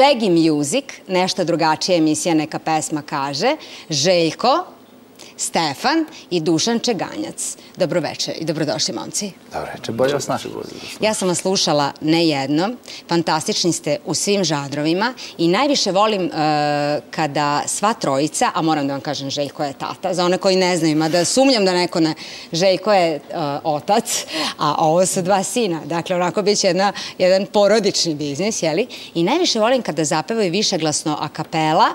Čegi Music, nešto drugačija emisija, neka pesma kaže, Željko, Stefan i Dušan Čeganjac. Dobroveče i dobrodošli, momci. Dobroveče, bolje vas naše Ja sam vas slušala ne jednom, fantastični ste u svim žadrovima i najviše volim uh, kada sva trojica, a moram da vam kažem, Željko je tata, za one koji ne znaju, mada sumnjam da neko ne, Željko je uh, otac, a ovo su dva sina, dakle onako bit će jedna, jedan porodični biznis, jeli? I najviše volim kada zapevaju višeglasno a kapela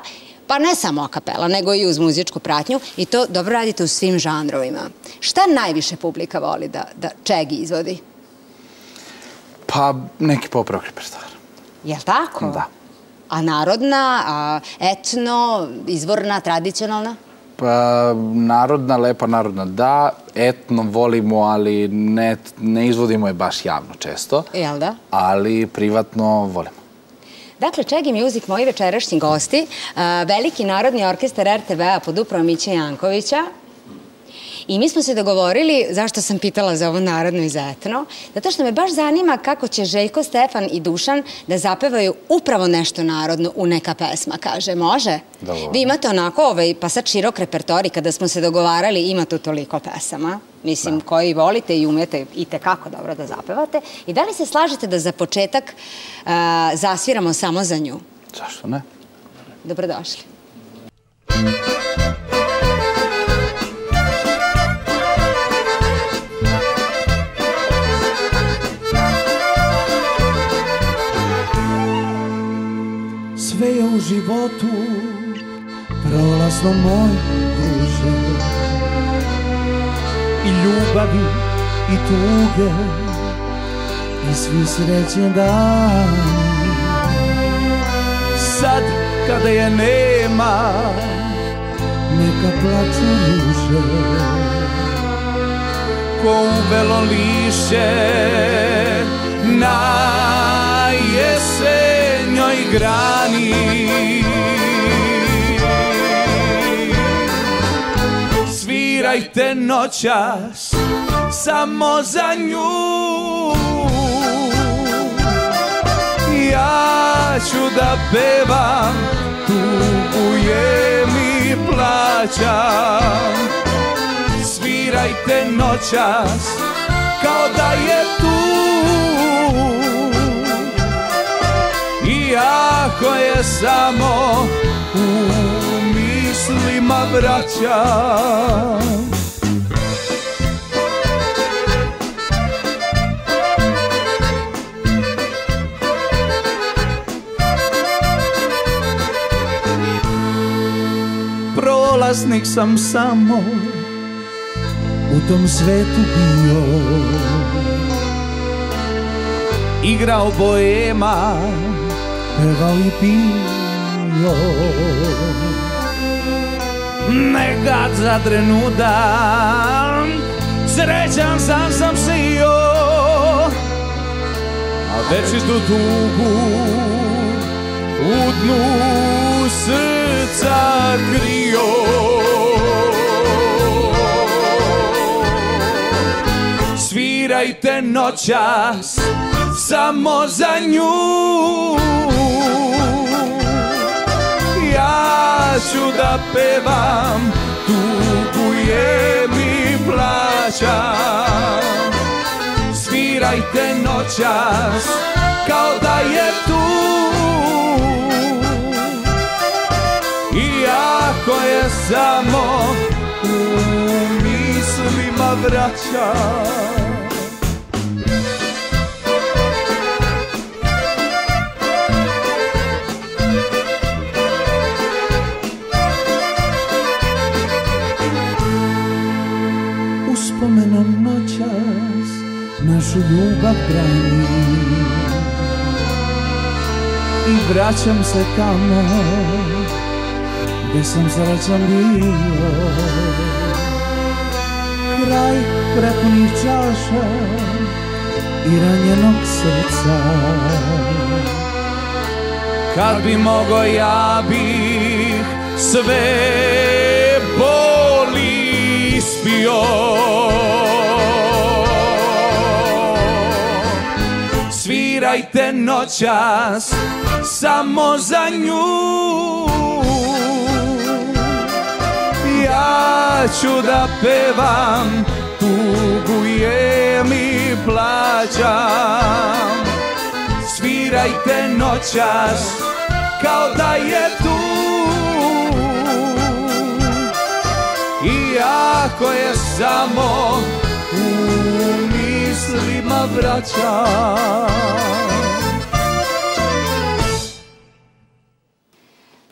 pa ne samo kapela, nego i uz muzičku pratnju i to dobro radite u svim žanrovima. Šta najviše publika voli da, da Čegi izvodi? Pa neki pop rock repertoar. Jel tako? Da. A narodna, a etno, izvorna, tradicionalna? Pa, narodna, lepa narodna, da. Etno volimo, ali ne, ne izvodimo je baš javno često. Jel da? Ali privatno volimo. Dakle, Čegi Music, moji večerašnji gosti, veliki narodni orkestar RTV-a pod upravom Mića Jankovića, I mi smo se dogovorili, zašto sam pitala za ovo narodno i zetno, zato što me baš zanima kako će Željko, Stefan i Dušan da zapevaju upravo nešto narodno u neka pesma, kaže. Može? Vi imate onako, ovaj, pa sad širok repertori, kada smo se dogovarali, ima tu toliko pesama, mislim, da. koji volite i umete i tekako dobro da zapevate. I da li se slažete da za početak uh, zasviramo samo za nju? Zašto ne? Dobrodošli. sve je u životu prolazno moj druže ljubavi i tuge i svi srećni dani. Sad kada je nema neka plaću ruže ko uvelo liše na jesenjoj grani Svirajte noćas samo za nju. Ja ću da pevam, tugujem i plaćam. Svirajte noćas kao da je tu. Iako je samo u mislima vraćam Prolaznik sam samo u tom svetu bio. Igrao boema pevao i pio Nekad za trenutak srećan sam sam sio. A večistu tugu u dnu srca krio. Svirajte noćas samo za nju Ja ću da pevam, tugujem i plaćam Svirajte noćas kao da je tu. Iako je samo u mislima vraćam našu ljubav brani I vraćam se tamo gde sam srećan bio. Kraj prepunih čaša i ranjenog srca. Kad bi mogo ja bih sve boli ispio Svirajte noćas samo za nju. Ja ću da pevam Tugu je mi plaćam Svirajte noćas Kao da je tu. Iako je samo u mislima vraćam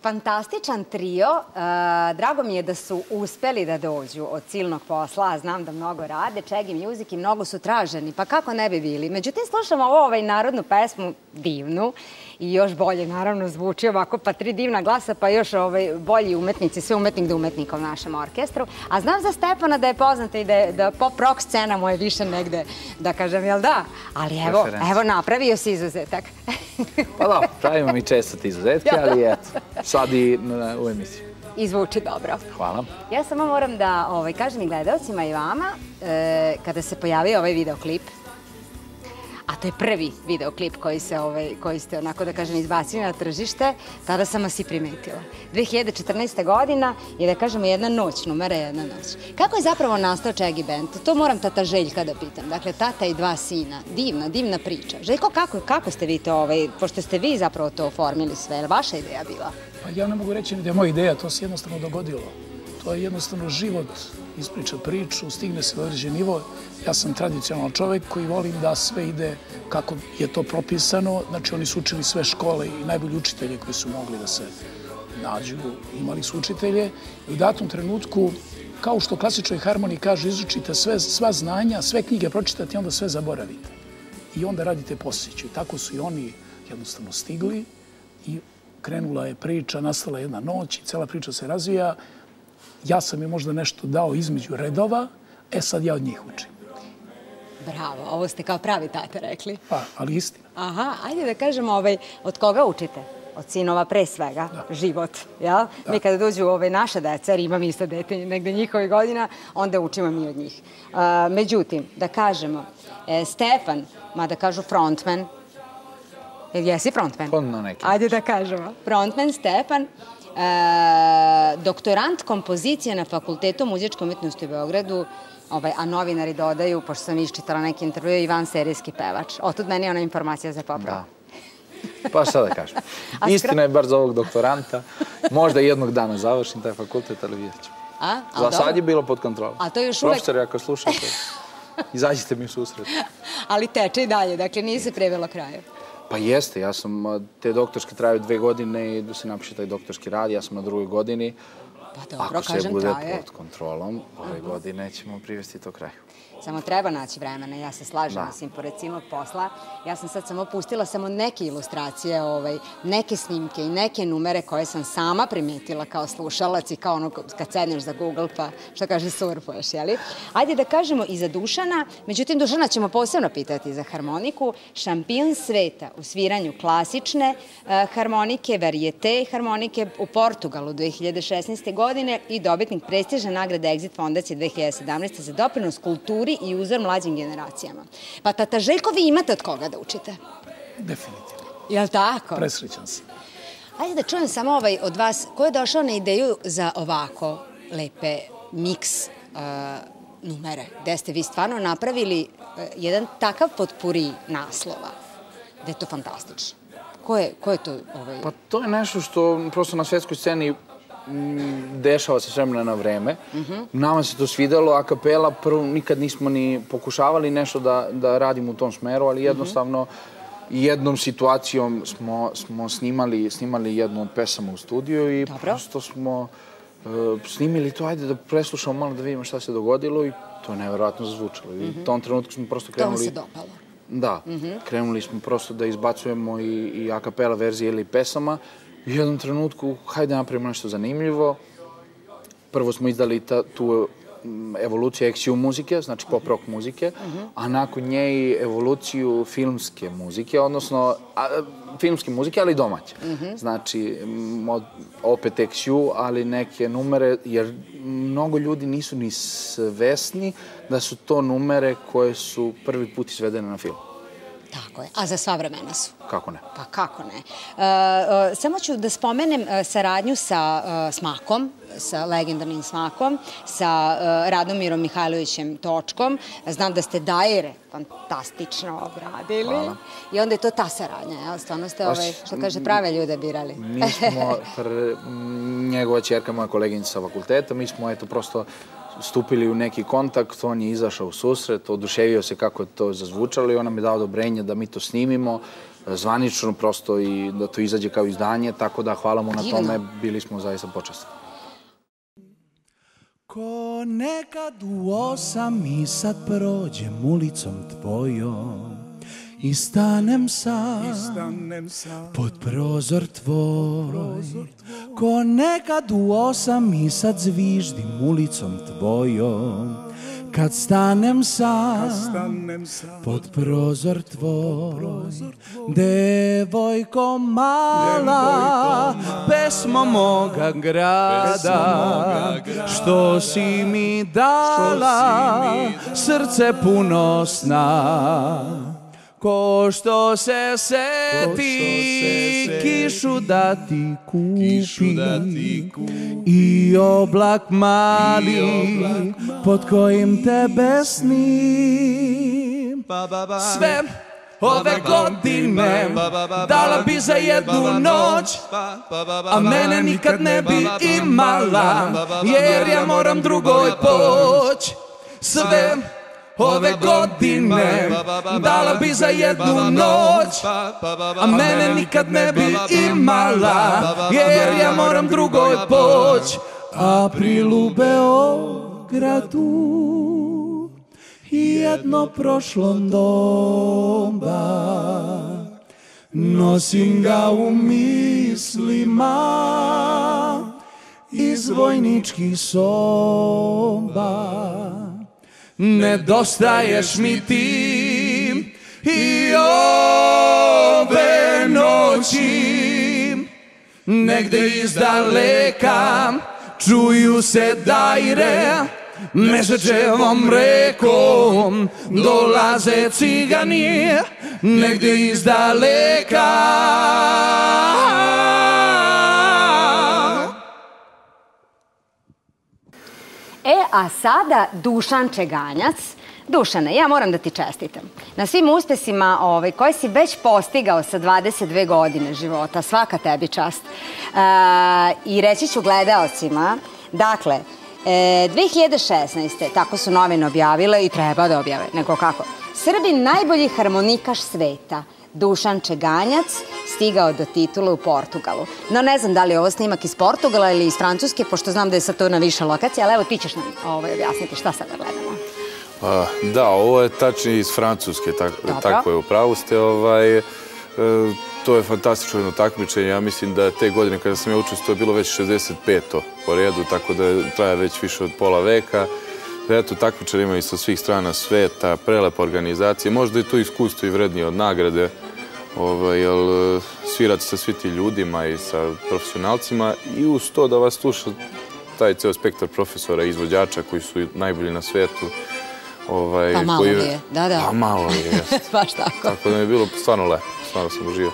Fantastičan trio. E, drago mi je da su uspeli da dođu od silnog posla. Znam da mnogo rade. Čegi Music i mnogo su traženi. Pa kako ne bi bili? Međutim, slušamo ovaj narodnu pesmu divnu i još bolje naravno zvuči ovako pa tri divna glasa pa još ovaj, bolji umetnici, sve umetnik da umetnika u našem orkestru. A znam za Stepana da je poznata i da, je, da pop rock scena mu je više negde, da kažem, jel da? Ali evo, evo napravio si izuzetak. Pa da, pravimo mi često ti izuzetke, ali eto, sad i u emisiji. I zvuči dobro. Hvala. Ja samo moram da ovaj, kažem i gledalcima i vama, e, kada se pojavio ovaj videoklip, a to je prvi videoklip koji, se, ovaj, koji ste, onako da kažem, izbacili na tržište, tada sam vas i primetila. 2014. godina je, da kažemo, jedna noć, numera jedna noć. Kako je zapravo nastao Čegi Band? To moram tata Željka da pitam. Dakle, tata i dva sina. Divna, divna priča. Željko, kako, kako ste vi to, ovaj, pošto ste vi zapravo to oformili sve, je vaša ideja bila? Pa ja ne mogu reći da je moja ideja, to se jednostavno dogodilo. To je jednostavno život, ispriča priču, stigne se do određen nivo. Ja sam tradicionalan čovek koji volim da sve ide kako je to propisano. Znači oni su učili sve škole i najbolji učitelji koji su mogli da se nađu, imali su učitelje. I u datom trenutku, kao što u klasičnoj harmoniji kaže, izučite sva znanja, sve knjige pročitate i onda sve zaboravite. I onda radite posjeću. I tako su i oni jednostavno stigli i krenula je priča, nastala jedna noć i cela priča se razvija. Ja sam im možda nešto dao između redova, e sad ja od njih učim. Bravo, ovo ste kao pravi tata rekli. Pa, ali istina. Aha, ajde da kažemo ovaj, od koga učite? Od sinova pre svega, život, jel? Mi kada dođu ove naše deca, jer imam isto dete negde njihovih godina, onda učimo mi od njih. A, međutim, da kažemo, e, Stefan, mada kažu frontman, jesi frontman? Na neki Ajde da kažemo. Frontman Stefan, doktorant kompozicije na Fakultetu muzičke umetnosti u Beogradu, ovaj, a novinari dodaju, pošto sam iščitala neki intervju, i van serijski pevač. Otud meni je ona informacija za popravu. Da. Pa šta da kažem. Istina je bar za ovog doktoranta. Možda jednog dana završim taj fakultet, ali vidjet ćemo. A? A, Za sad je bilo pod kontrolom. A to je još uvek- Profesori, ako slušate, izađite mi u susret. Ali teče i dalje, dakle nije se prevelo kraju. Pa jeste, ja sam, te doktorske traju dve godine i da se napiše taj doktorski rad, ja sam na drugoj godini. Pa dobro, Ako kažem, bude traje. pod kontrolom, ove godine ćemo privesti to kraju. Samo treba naći vremena, ja se slažem, mislim, pored silnog posla. Ja sam sad samo pustila samo neke ilustracije, ovaj, neke snimke i neke numere koje sam sama primetila kao slušalac i kao ono kad sedneš za Google pa što kaže surfuješ, jeli? Ajde da kažemo i za Dušana, međutim Dušana ćemo posebno pitati za harmoniku, šampion sveta u sviranju klasične eh, harmonike, varijete harmonike u Portugalu 2016. godine i dobitnik prestižne nagrade Exit Fondacije 2017. za doprinos kulturi i uzor mlađim generacijama. Pa tata Željko, vi imate od koga da učite? Definitivno. Jel tako? Presrećan sam. Ajde da čujem samo ovaj od vas, ko je došao na ideju za ovako lepe miks uh, numere, gde ste vi stvarno napravili uh, jedan takav potpuri naslova, da je to fantastično. Ko je, ko je to ovaj... Pa to je nešto što prosto na svetskoj sceni dešava se s vremena na vreme. Nama se to svidelo, a kapela prvo nikad nismo ni pokušavali nešto da, da radimo u tom smeru, ali jednostavno jednom situacijom smo, smo snimali, snimali jednu od pesama u studiju i Dobro. prosto smo e, snimili to, ajde da preslušamo malo da vidimo šta se dogodilo i to je neverovatno zazvučalo. I u tom trenutku smo prosto To vam krenuli... se dopalo. Da, krenuli smo prosto da izbacujemo i, i a kapela verzije ili pesama. U jednom trenutku, hajde napravimo nešto zanimljivo. Prvo smo izdali ta, tu mm, evoluciju XU muzike, znači pop rock muzike, a nakon nje i evoluciju filmske muzike, odnosno a, filmske muzike, ali domaće. Znači, mm, od, opet XU, ali neke numere, jer mnogo ljudi nisu ni svesni da su to numere koje su prvi put izvedene na film. Tako je. A za sva vremena su. Kako ne? Pa kako ne. E, e, samo ću da spomenem e, saradnju sa e, Smakom, sa legendarnim Smakom, sa Radomirom Mihajlovićem Točkom. Znam da ste Dajere fantastično obradili. Hvala. I onda je to ta saradnja, jel? Stvarno ste, ovaj, što kaže, prave ljude birali. Mi smo, njegova čerka, moja koleginica sa fakulteta, mi smo eto prosto stupili u neki kontakt, on je izašao u susret, oduševio se kako je to zazvučalo i on nam je dao odobrenje da mi to snimimo zvanično prosto i da to izađe kao izdanje, tako da hvala mu na tome, bili smo zaista počasni. Ko nekad u osam i sad prođem ulicom tvojom i stanem sam, pod prozor tvoj. Ko nekad u osam i sad zviždim ulicom tvojom kad stanem sam, pod prozor tvoj. Devojko mala, pesmo moga grada, što si mi dala, srce puno sna. Ko što se seti, kišu da ti kupi, i oblak mali, pod kojim tebe snim. Sve ove godine dala bi za jednu noć, a mene nikad ne bi imala, jer ja moram drugoj poć. Sve ove godine dala bi za jednu noć, a mene nikad ne bi imala, jer ja moram drugoj poć. April u Beogradu i jedno prošlo doba, nosim ga u mislima iz vojničkih soba. Nedostaješ mi ti i ove noći. Negde iz daleka čuju se dajre Mesečevom rekom dolaze cigani. Negde iz daleka E, a sada Dušan Čeganjac. Dušane, ja moram da ti čestitam. Na svim uspesima ovaj, koje si već postigao sa 22 godine života, svaka tebi čast. E, I reći ću gledaocima, dakle, e, 2016. tako su novine objavile i treba da objave, nego kako. Srbin najbolji harmonikaš sveta, Dušan Čeganjac, stigao do titule u Portugalu. No ne znam da li je ovo snimak iz Portugala ili iz Francuske, pošto znam da je sad to na više lokacija, ali evo ti ćeš nam ovaj, objasniti šta sad da gledamo. Pa, da, ovo je tačnije iz Francuske, tak, tako je, u pravu ste. Ovaj, e, to je fantastično jedno takmičenje. Ja mislim da te godine kada sam ja učestvovao je bilo već 65. po redu, tako da je- traje već više od pola veka. Eto, takmičari imaju sa svih strana sveta, prelepa organizacija. Možda je to iskustvo i vrednije od nagrade, ovaj, jer svirate sa svi ti ljudima i sa profesionalcima i uz to da vas sluša taj ceo spektar profesora i izvođača koji su najbolji na svetu. Ovaj, Pa malo koji- je, da, da. Pa malo je. Baš tako. Tako da mi je bilo stvarno lepo, stvarno sam uživao.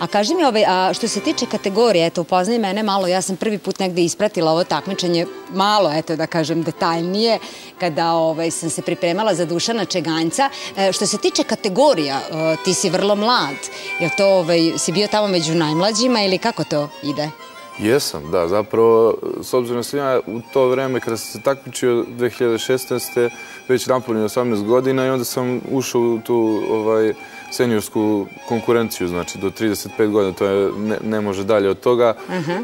A kaži mi, ovaj, a što se tiče kategorije, eto, upoznaj mene malo, ja sam prvi put negde ispratila ovo takmičenje, malo, eto, da kažem, detaljnije, kada ovaj, sam se pripremala za Dušana Čeganjca. E, što se tiče kategorija, e, ti si vrlo mlad, je to, ovaj, si bio tamo među najmlađima ili kako to ide? Jesam, da, zapravo, s obzirom sam ja u to vreme kada sam se takmičio 2016. već napunio 18 godina i onda sam ušao u tu ovaj, seniorsku konkurenciju, znači do 35 godina, to je, ne, ne može dalje od toga.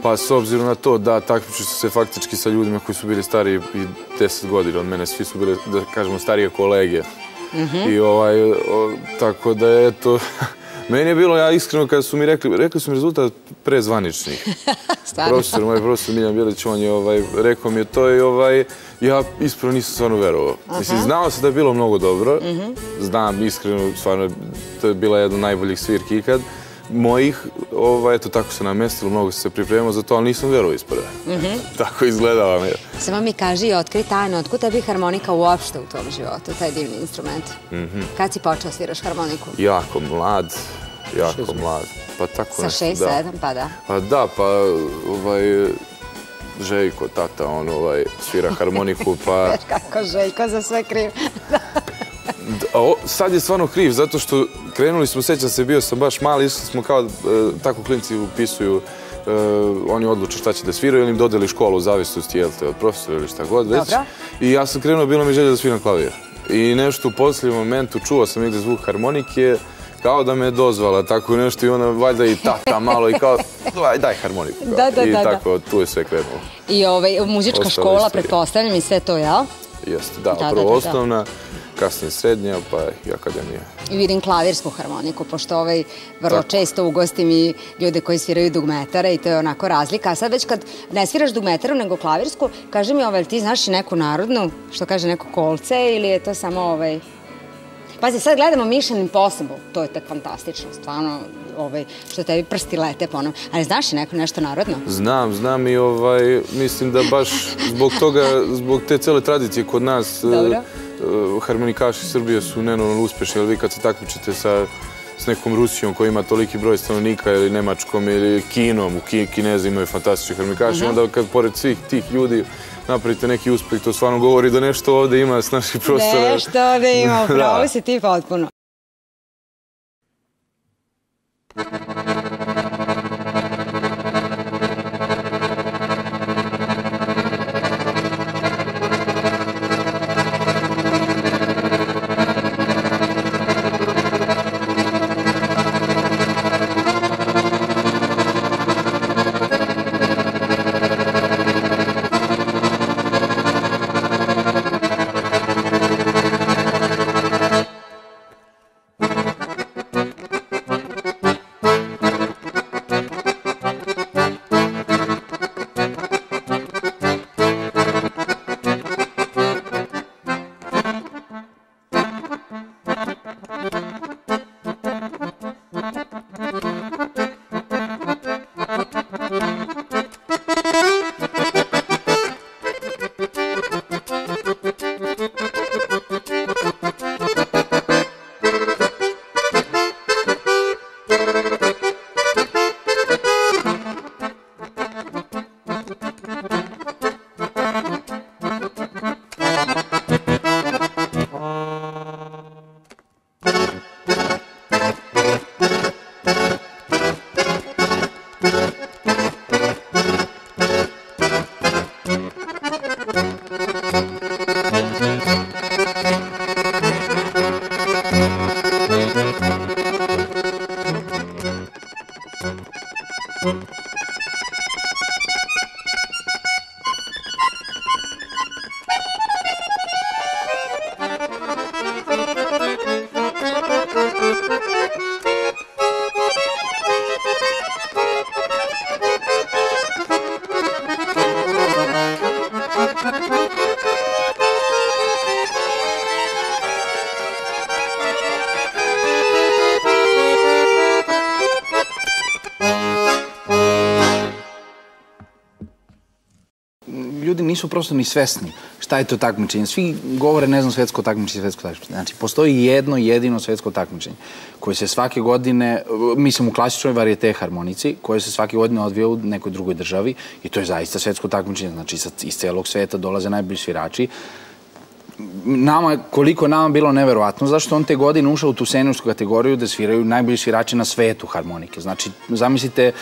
Pa s obzirom na to da takmičio sam se faktički sa ljudima koji su bili stariji i 10 godina od mene, svi su bili, da kažemo, starije kolege. I ovaj, o, tako da je to... Meni je bilo, ja iskreno, kada su mi rekli, rekli su mi rezultat prezvaničnih. Stvarno? Profesor, moj profesor Miljan Bjelić, on je ovaj, rekao mi je to i ovaj, ja ispravo nisam stvarno verovao. Mislim, znao sam da je bilo mnogo dobro, znam iskreno, stvarno, to je bila jedna od najboljih svirki ikad, mojih, ovaj, eto tako se namestilo, mnogo se pripremao za to, ali nisam verovao isprve. Mhm. Tako izgledava mi. Samo mi kaži i otkri tajno, otkud tebi harmonika uopšte u tom životu, taj divni instrument? Mhm. Kad si počeo sviraš harmoniku? Jako mlad, jako mlad. Pa tako Sa nešto, šest, da. sedam, pa da. Pa da, pa ovaj, Željko, tata, on ovaj, svira harmoniku, pa... Kako Željko za sve kriv. A o, sad je stvarno kriv, zato što krenuli smo, sećam se, bio sam baš mali, išli smo kao, e, tako klinci upisuju, e, oni odluče šta će da sviraju ili im dodeli školu u zavisnosti, jel te, od profesora ili šta god već. Dobro. I ja sam krenuo, bilo mi želja da sviram klavir. I nešto u posljednjem momentu čuo sam negdje zvuk harmonike, kao da me je dozvala, tako nešto i ona valjda i tata malo i kao, daj, daj harmoniku. kao. Da, da, I da, da. tako, tu je sve krenulo. I ovaj, muzička Ostala škola, pretpostavljam i sve to, jel? Jeste, da, prvo osnovna, kasnije srednja, pa i akademija. I vidim klavirsku harmoniku, pošto ovaj vrlo Tako. često ugostim i ljude koji sviraju dugmetare i to je onako razlika. A sad već kad ne sviraš dugmetaru nego klavirsku, kaži mi, ovaj, ti znaš i neku narodnu, što kaže neko kolce ili je to samo ovaj... Pazi, sad gledamo Mission Impossible, to je tek fantastično, stvarno, ovaj, što tebi prsti lete po onom. Ali znaš i neko nešto narodno? Znam, znam i ovaj, mislim da baš zbog toga, zbog te cele tradicije kod nas, e, Dobro. e, harmonikaši Srbije su nenormalno uspešni, jer vi kad se takmičite sa s nekom Rusijom koja ima toliki broj stanovnika ili Nemačkom ili Kinom, u Ki, Kinezi imaju fantastični harmonikaši, onda kad pored svih tih ljudi napravite neki uspeh, to stvarno govori da nešto ovde ima s naših prostora. Nešto da ima, upravo si ti potpuno. Ljudi nisu prosto ni svesni šta je to takmičenje. Svi govore, ne znam, svetsko takmičenje, svetsko takmičenje. Znači, postoji jedno jedino svetsko takmičenje koje se svake godine, mislim u klasičnoj varijete harmonici, koje se svake godine odvija u nekoj drugoj državi i to je zaista svetsko takmičenje. Znači, iz celog sveta dolaze najbolji svirači nama, koliko nama bilo neverovatno, zašto on te godine ušao u tu seniorsku kategoriju da sviraju najbolji svirači na svetu harmonike. Znači, zamislite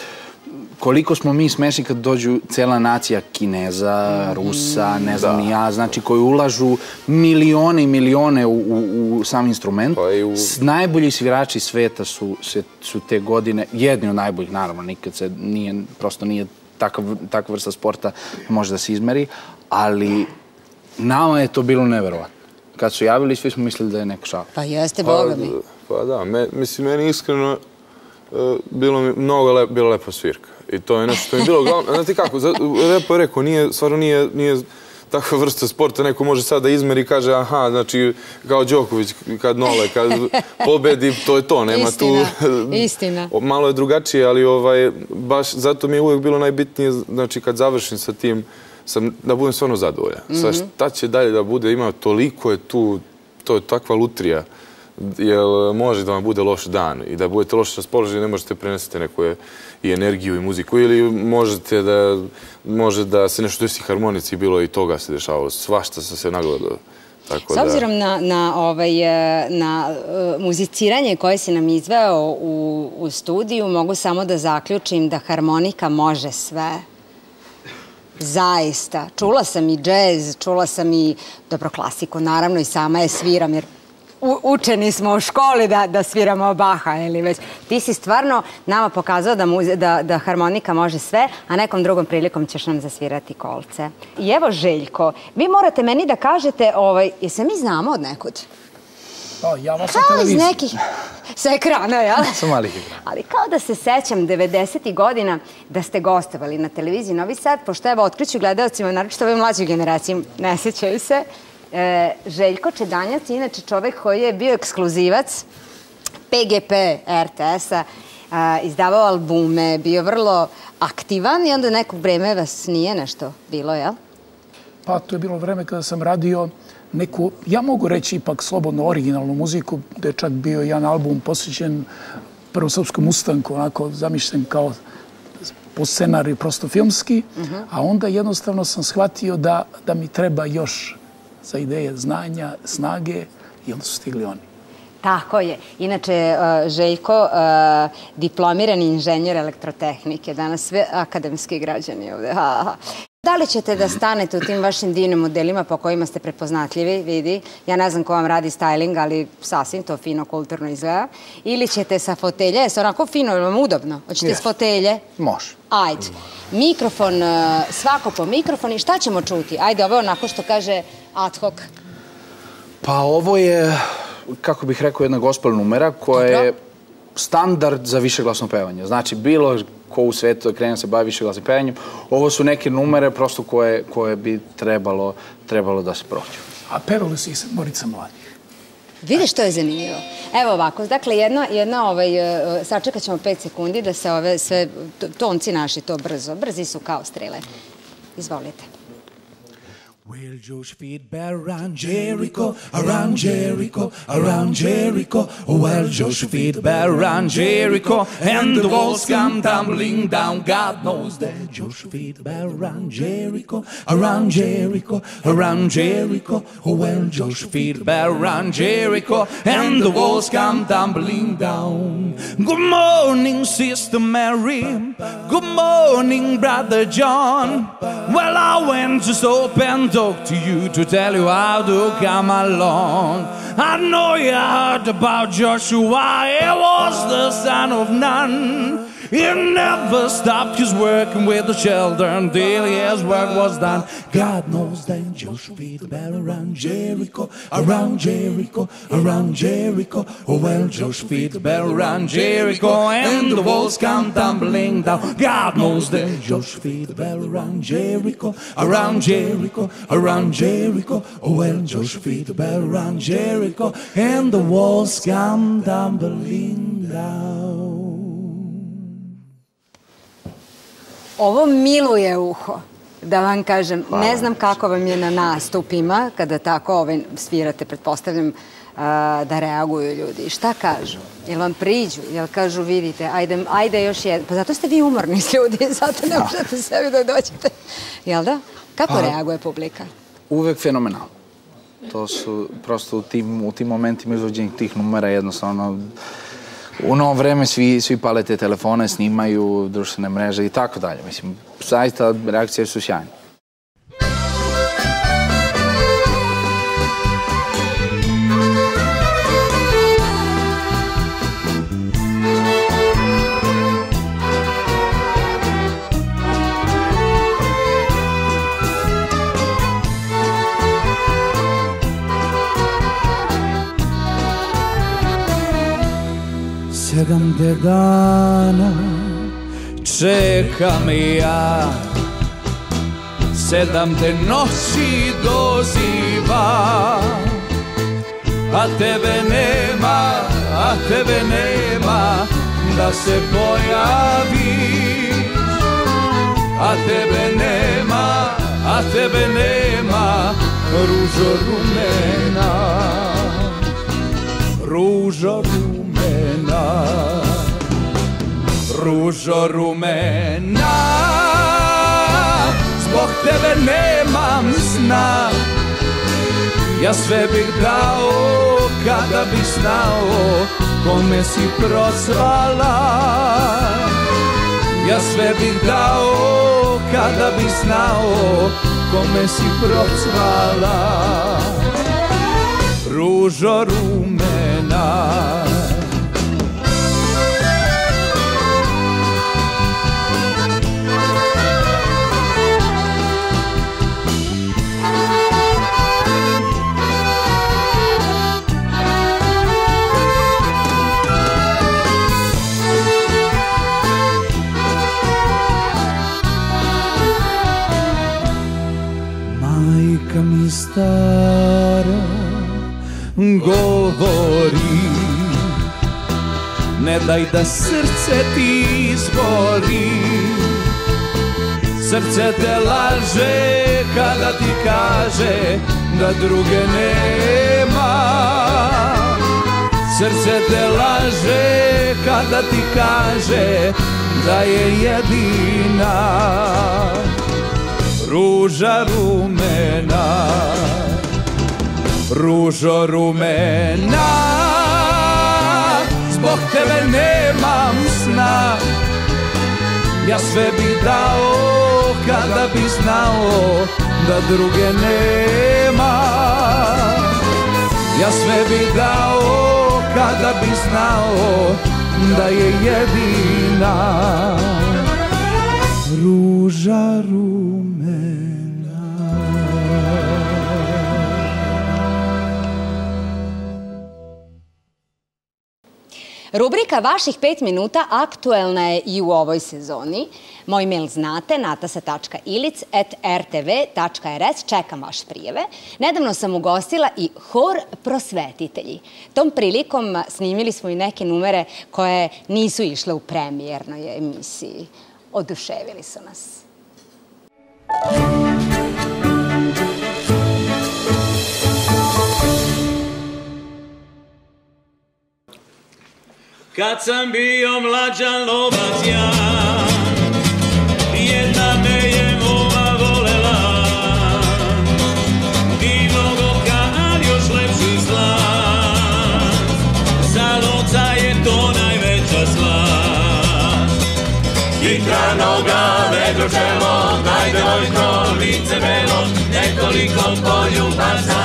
koliko smo mi smešni kad dođu cela nacija Kineza, Rusa, ne znam ni ja, znači koji ulažu milione i milione u, u, u sam instrument. Pa u- Najbolji svirači sveta su, se, su te godine, jedni od najboljih, naravno, nikad se nije, prosto nije takav, takva vrsta sporta može da se izmeri, ali nama je to bilo neverovatno. Kad su javili, svi smo mislili da je neko šal. Pa jeste, boga mi. Pa da, me, mislim, meni iskreno bilo mi mnogo lep, bila lepa svirka. I to je nešto što mi je bilo glavno. Znate kako, za, Repo je rekao, nije, stvarno nije, nije takva vrsta sporta, neko može sad da izmeri i kaže, aha, znači, kao Đoković, kad nole, kad pobedi, to je to, nema Istina, tu... istina. Malo je drugačije, ali ovaj, baš zato mi je uvijek bilo najbitnije, znači, kad završim sa tim, sam, da budem stvarno zadovoljan. Sa Mhm. šta će dalje da bude, ima toliko je tu, to je takva lutrija, jer može da vam bude loš dan i da budete loše raspoloženi, ne možete prenesete neku je- i energiju i muziku ili možete da, može da se nešto desi harmonici, bilo i toga se dešavalo, svašta sam se nagledao. Tako S obzirom na, na, ovaj, e, na e, muziciranje koje si nam izveo u, u studiju, mogu samo da zaključim da harmonika može sve. Zaista. Čula sam i džez, čula sam i, dobro, klasiku, naravno i sama je sviram, jer u, učeni smo u školi da, da sviramo Baha ili već. Ti si stvarno nama pokazao da, muze, da, da harmonika može sve, a nekom drugom prilikom ćeš nam zasvirati kolce. I evo Željko, vi morate meni da kažete, ovaj, jesam mi znamo od nekud? Pa, ja vas Kao iz nekih, sa ekrana, jel? Sa malih igra. Ali kao da se sećam 90. godina da ste gostovali na televiziji Novi Sad, pošto evo otkriću gledalcima, naročito ove mlađe generacije, ne sećaju se. E, Željko Čedanjac je inače čovek koji je bio ekskluzivac PGP RTS-a, izdavao albume, bio vrlo aktivan i onda nekog vreme vas nije nešto bilo, jel? Pa to je bilo vreme kada sam radio neku, ja mogu reći ipak slobodno originalnu muziku, gde je čak bio jedan album posvećen prvom srpskom ustanku, onako zamišljen kao po scenariju prosto filmski, a onda jednostavno sam shvatio da, da mi treba još za ideje znanja, snage i onda su stigli oni. Tako je. Inače, uh, Željko, uh, diplomirani inženjer elektrotehnike, danas sve akademski građani ovde. Da li ćete da stanete u tim vašim divnim modelima po kojima ste prepoznatljivi, vidi? Ja ne znam ko vam radi styling, ali sasvim to fino, kulturno izgleda. Ili ćete sa fotelje, jeste onako fino, je li vam udobno? Hoćete s fotelje? Može. Ajde. Mikrofon, uh, svako po mikrofon i šta ćemo čuti? Ajde, ovo je onako što kaže ad hoc. Pa ovo je, kako bih rekao, jedna gospel numera koja Dobro. je standard za višeglasno pevanje. Znači, bilo ko u svetu da krene se bavi višeglasnim pevanjem, ovo su neke numere prosto koje, koje bi trebalo, trebalo da se prođu. A pevali su ih sedmorica mladih. Vidiš što je zanimljivo. Evo ovako, dakle, jedna, jedna ovaj, e, sačekat ćemo pet sekundi da se ove sve, tonci naši to brzo, brzi su kao strele. Izvolite. Well, Joe's feet bear around Jericho, around Jericho, around Jericho. Well, Joe's feet bear around Jericho, and the walls come tumbling down. God knows that Joe's feet bear around Jericho, around Jericho, around Jericho. Well, Joe's feet bear around Jericho, and the walls come tumbling down. Good morning, Sister Mary. Good morning, Brother John. Well, I went to stop and talk to you to tell you how to come along. I know you heard about Joshua, he was the son of Nun. He never stopped his working with the children till his work was done. God knows that Joshua the bear around Jericho, around Jericho, around Jericho. Oh well, Joshua the bear around Jericho, and the walls come tumbling down. God knows that Joshua the bear around Jericho, around Jericho, around Jericho. Oh well, Joshua the bear around Jericho, and the walls come tumbling down. Ovo miluje uho. Da vam kažem, ne znam kako vam je na nastupima, kada tako ovaj, svirate, pretpostavljam, a, da reaguju ljudi. Šta kažu? Jel vam priđu? Jel kažu, vidite, ajde, ajde još jedan. Pa zato ste vi umorni ljudi, zato ne možete sebi da dođete. Jel da? Kako reaguje publika? Uvek fenomenalno. To su prosto u tim, u tim momentima izvođenja tih numera jednostavno u novo vreme svi, svi pale te telefone, snimaju društvene mreže i tako dalje. Mislim, zaista reakcije su sjajne. Sedam te dana čekam ja. Sedam te noći doziva A tebe nema, a tebe nema Da se pojaviš. A tebe nema, a tebe nema Ružo rumena. Ružo rumena Ružo rumena Zbog tebe nemam sna. Ja sve bih dao kada bih znao Kome si procvala Ja sve bih dao kada bih znao Kome si procvala Ružo rumena stara govori. Ne daj da srce ti izgori. Srce te laže kada ti kaže da druge nema. Srce te laže kada ti kaže da je jedina Ruža rumena. Ružo rumena. Zbog tebe nemam sna. Ja sve bih dao kada bi znao da druge nema. Ja sve bih dao kada bi znao da je jedina. Ruža rumena Rubrika vaših pet minuta aktuelna je i u ovoj sezoni. Moj mail znate, natasa.ilic.rtv.rs. Čekam vaš prijeve. Nedavno sam ugostila i hor prosvetitelji. Tom prilikom snimili smo i neke numere koje nisu išle u premijernoj emisiji. Oduševili su nas. Kad sam bio mlađan lovac ja, jedna me je mova volela. Divnog oka, ali još lepši slat, za je to najveća slast. Hitra noga, vedro čelo, daj devojko, lice belo, nekoliko poljubaca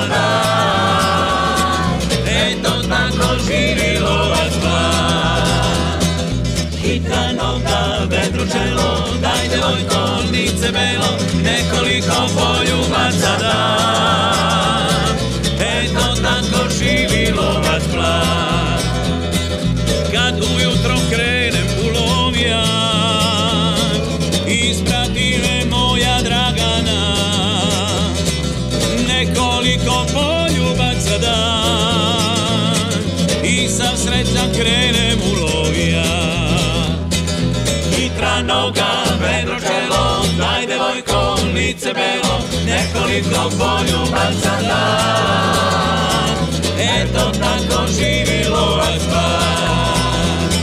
daj devojko, lice belo, nekoliko poljubaca da. Lice belo, nekoliko poljubaca dan. Eto tako živi lovac mlad.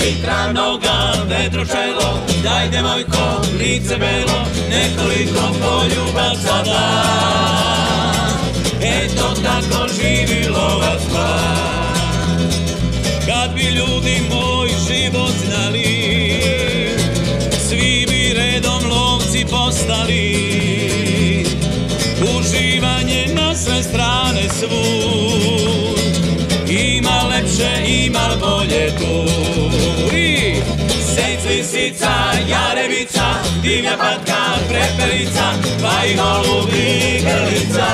Hitra noga, vedro čelo, daj devojko, lice belo, nekoliko poljubaca da. Eto tako živi lovac mlad. Kad bi ljudi moj život znali, lovci postali. Uživanje na sve strane svud, ima lepše, ima bolje tu. I lisica, jarebica, divlja patka, prepelica, pa i golubi grlica.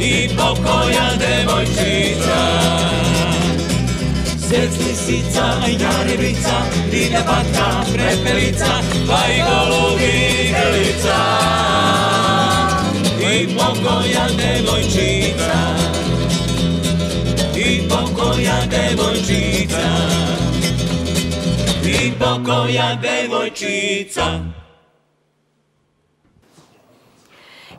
I pokoja devojčica Već lisica, jaribica, divlja patka, prepelica, pa i golubinelica. I pokoja devojčica, i pokoja devojčica, i pokoja devojčica.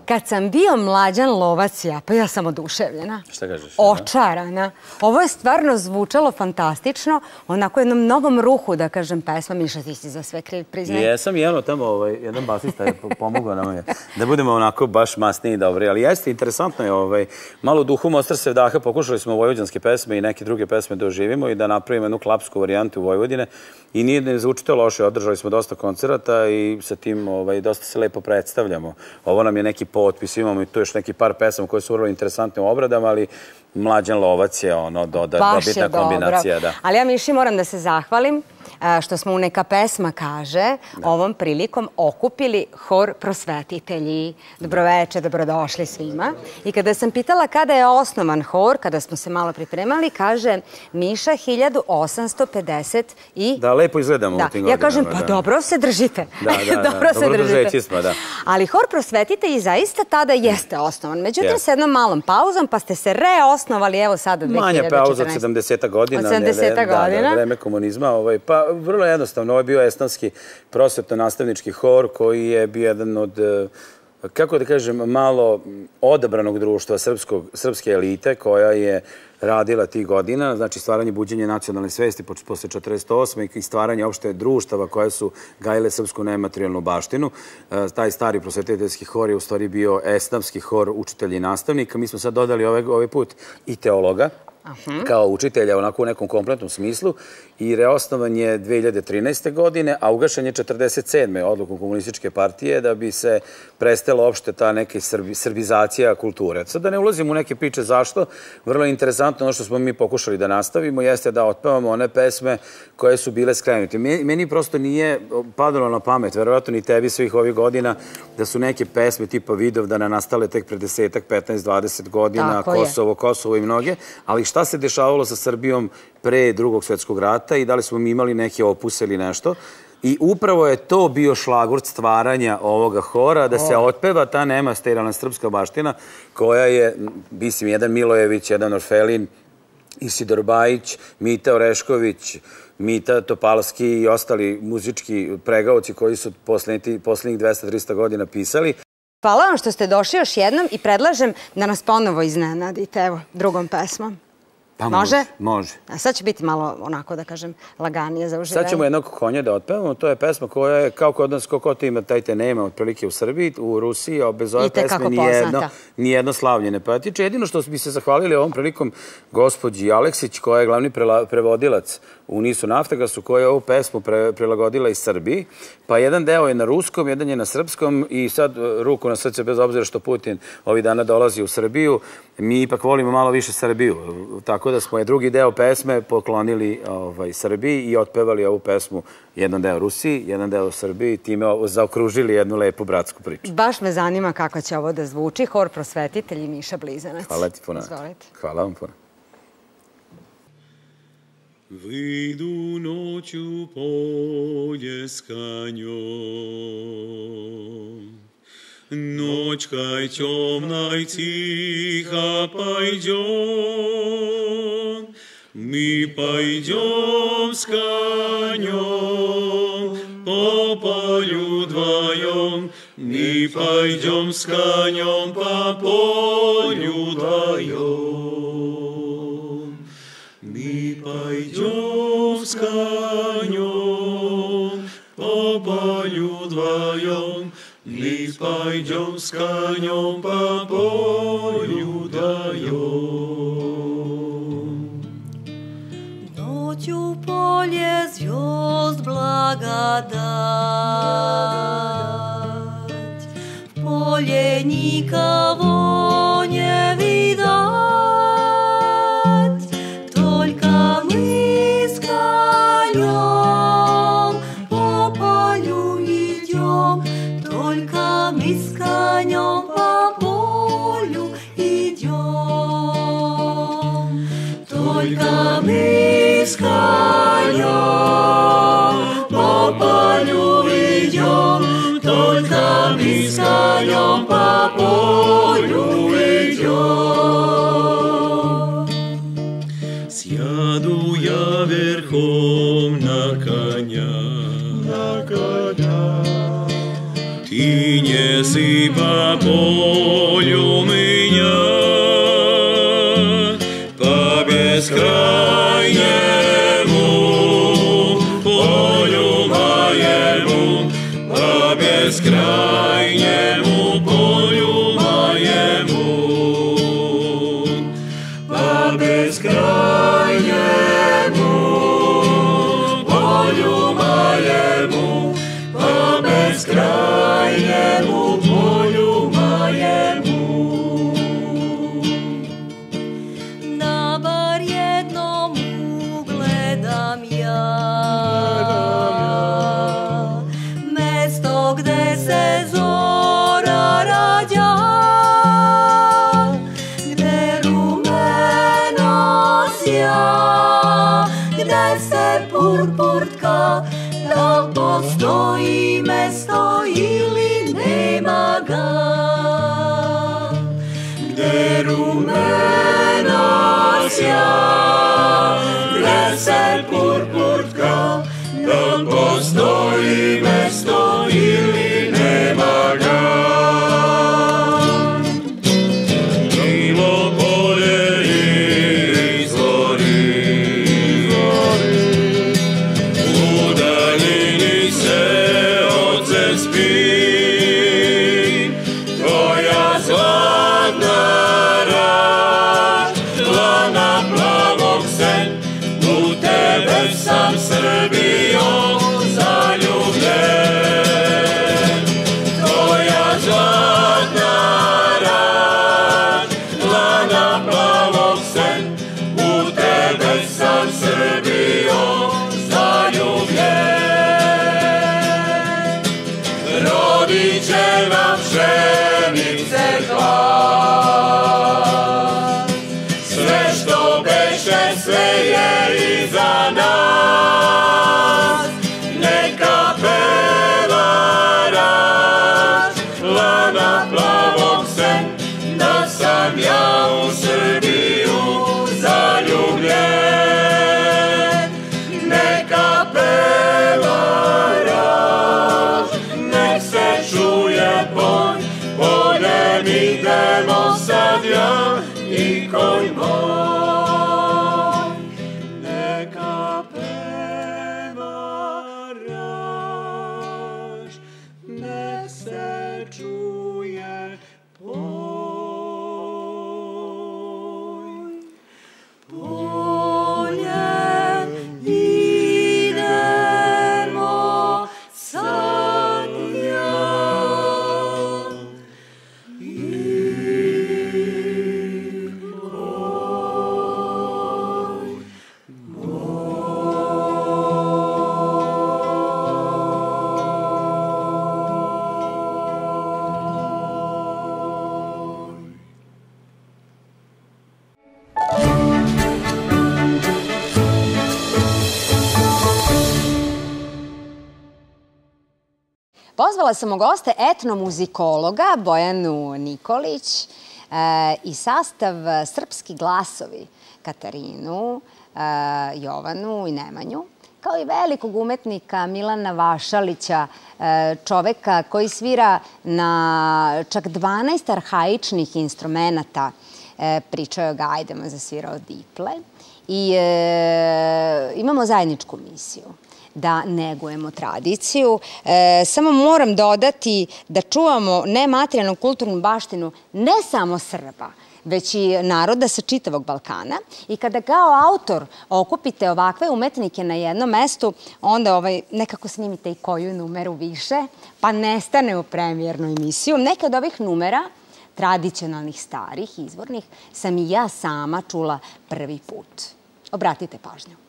Kad sam bio mlađan lovac ja, pa ja sam oduševljena. Šta kažeš? Očarana. Ovo je stvarno zvučalo fantastično, onako jednom novom ruhu, da kažem, pesma. Miša, ti si za sve kriv, priznaj. Jesam i ono tamo, ovaj, jedan basista je po- pomogao nam je da budemo onako baš masniji i dobri, ali jeste interesantno je ovaj, malo duhu Mostar daha pokušali smo vojvođanske pesme i neke druge pesme da oživimo i da napravimo jednu klapsku varijantu Vojvodine i nije ne zvuči to loše, održali smo dosta koncerata i sa tim ovaj, dosta se lepo predstavljamo. Ovo nam je neki potpis, imamo i tu još neki par pesama koje su vrlo interesantne u obradama, ali Mlađan Lovac je ono doda, Baš je dobitna dobro. kombinacija. Da. Ali ja Miši moram da se zahvalim što smo u neka pesma kaže ovom prilikom okupili hor prosvetitelji. Dobroveče, dobrodošli svima. I kada sam pitala kada je osnovan hor, kada smo se malo pripremali, kaže Miša 1850 i... Da, lepo izgledamo Da, u tim ja kažem, pa da. dobro se držite. Da, da, da. dobro se Dobro držite. smo, da. Ali hor prosvetitelji zaista tada jeste osnovan. Međutim, sa jednom malom pauzom, pa ste se reosnovali, evo sada 2014. Manja pauza od 70 godina. Od 70 ne, ne, Da, godina. da, vreme komunizma. Ovaj, pa vrlo jednostavno, ovo je bio estonski prosvetno-nastavnički hor koji je bio jedan od eh, kako da kažem, malo odabranog društva srpskog, srpske elite koja je radila tih godina, znači stvaranje buđenja nacionalne svesti po- posle 48. i stvaranje opšte društava koje su gajile srpsku nematerijalnu baštinu. E, Taj stari prosvetiteljski hor je u stvari bio esnavski hor učitelja i nastavnika. Mi smo sad dodali ovaj, ovaj put i teologa, kao učitelja onako u nekom kompletnom smislu i reosnovan je 2013. godine, a ugašen je 47. odlukom komunističke partije da bi se prestala opšte ta neka srbi, srbizacija kulture. Sad da ne ulazim u neke priče zašto, vrlo je interesantno ono što smo mi pokušali da nastavimo jeste da otpevamo one pesme koje su bile skrenute. Meni, prosto nije padalo na pamet, verovatno ni tebi svih ovih godina, da su neke pesme tipa Vidovdana nastale tek pre desetak, 15, 20 godina, Tako je. Kosovo, Kosovo i mnoge, ali šta se dešavalo sa Srbijom pre drugog svetskog rata i da li smo mi imali neke opuse ili nešto. I upravo je to bio šlagvort stvaranja ovoga hora, da se otpeva ta nemasterilna srpska baština koja je, mislim, jedan Milojević, jedan Orfelin, Isidor Bajić, Mita Orešković, Mita Topalski i ostali muzički pregaoci koji su poslednjih, poslednjih 200-300 godina pisali. Hvala vam što ste došli još jednom i predlažem da nas ponovo iznenadite, evo, drugom pesmom. Pa Može? Može. A sad će biti malo, onako da kažem, laganije za uživanje. Sad ćemo jednog konja da otpevamo. To je pesma koja je, kao kod nas, kako to ima, taj te nema, otprilike u Srbiji, u Rusiji, a bez ove pesme nijedno, nijedno slavlje ne. Jedino što bi se zahvalili ovom prilikom gospođi Aleksić, koja je glavni prevodilac u Nisu Naftagasu, koja je ovu pesmu pre, prilagodila iz Srbiji. Pa jedan deo je na ruskom, jedan je na srpskom i sad e, ruku na srce, bez obzira što Putin ovih dana dolazi u Srbiju, mi ipak volimo malo više Srbiju. Tako da smo je drugi deo pesme poklonili ovaj, Srbiji i otpevali ovu pesmu jedan deo Rusiji, jedan deo Srbiji, time o- zaokružili jednu lepu bratsku priču. Baš me zanima kako će ovo da zvuči. Hor prosvetitelj i Miša Blizanac. Hvala ti puno. Izvolite. Hvala vam puno. Выйду ночью поле с конем. Ночкой темной тихо пойдем. Мы пойдем с конем по полю вдвоем. Мы пойдем с конем по полю вдвоем. Мы пойдем с конем по полю вдвоем. Мы пойдем с конем по полю вдвоем. Ночью поле звезд благодать, В поле никого искаем, по полю идем, только искаем, по полю идем. Сяду я верхом на коня, на коня, ты не сыпа Pozvala sam u goste etnomuzikologa Bojanu Nikolić e, i sastav Srpski glasovi Katarinu, e, Jovanu i Nemanju, kao i velikog umetnika Milana Vašalića, e, čoveka koji svira na čak 12 arhaičnih instrumenta. Pričao je o gajdama, zasvirao diple i imamo zajedničku misiju da negujemo tradiciju. E, samo moram dodati da čuvamo nematerijalnu kulturnu baštinu ne samo Srba, već i naroda sa čitavog Balkana. I kada kao autor okupite ovakve umetnike na jednom mestu, onda ovaj, nekako snimite i koju numeru više, pa nestane u premijernu emisiju. Neke od ovih numera tradicionalnih, starih, izvornih, sam i ja sama čula prvi put. Obratite pažnju.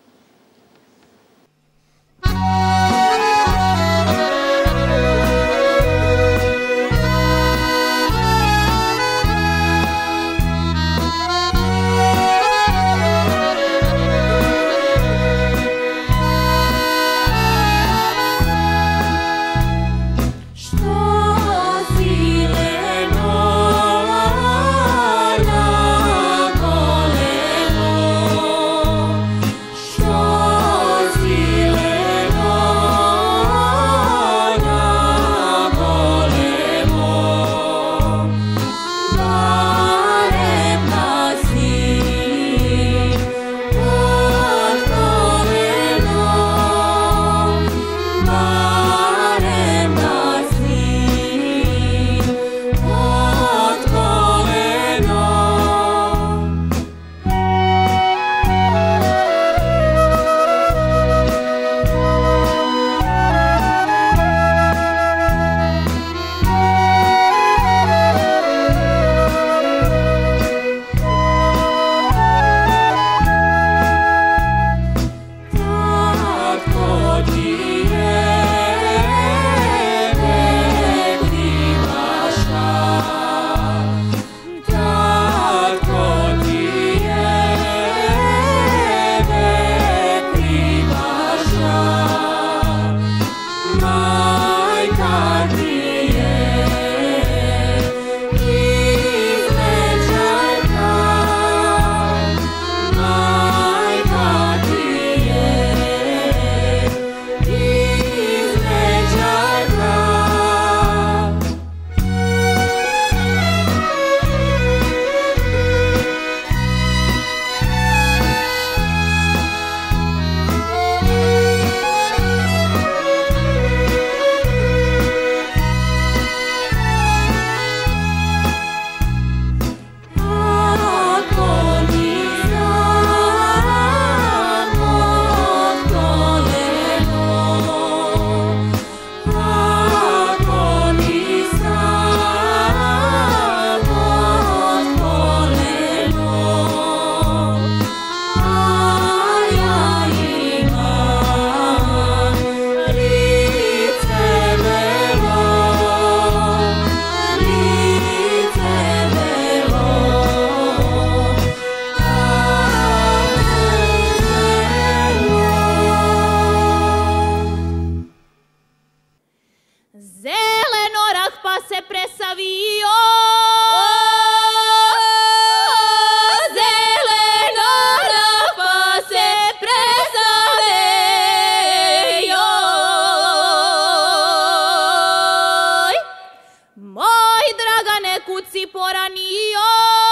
cu țiporanii!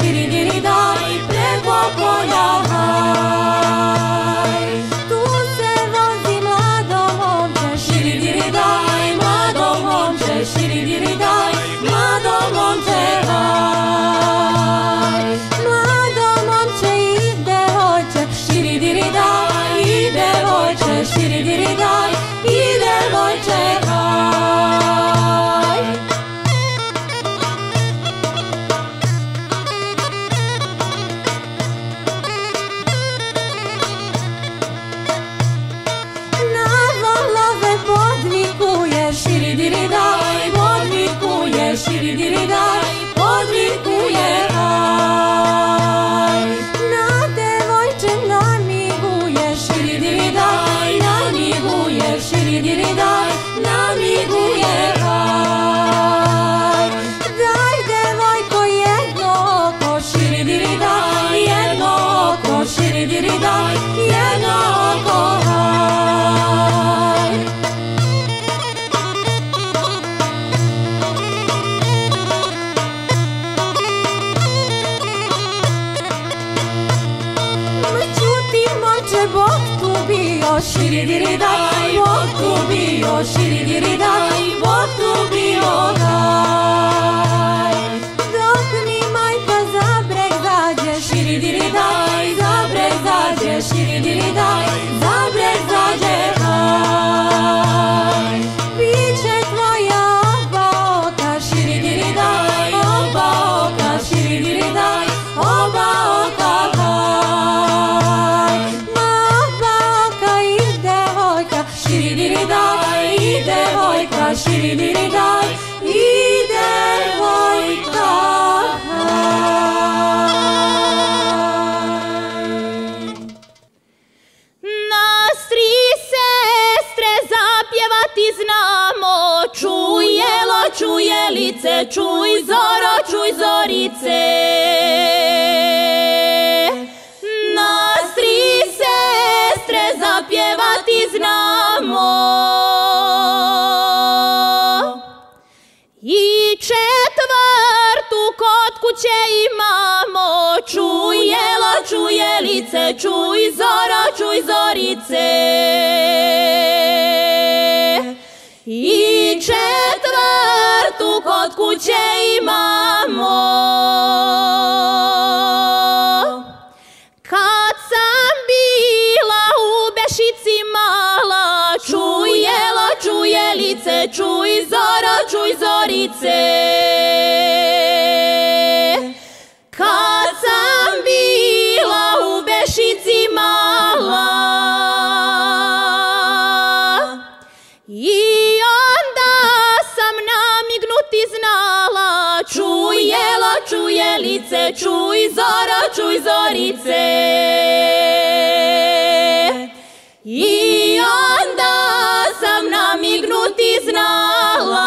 Shiri diri da čujelo, čujelice, čuj zoro, čuj zorice. Nas tri sestre zapjevati znamo, i četvrtu kod kuće imamo, čujelo, čujelice, čuj zoro, čuj zorice. I četvrtu kod kuće imamo, kad sam bila u Bešici mala, čujelo, čujelice, čuj zoro, čuj zorice. Kad sam bila u Bešici mala, čujelice, čuj zoro, čuj zorice. I onda sam namignuti znala,